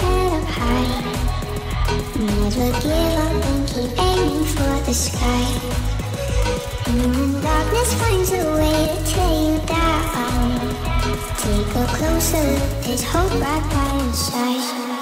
head up high. Never give up and keep aiming for the sky. And when darkness finds a way to tear you down, take a closer look. There's hope right by your side.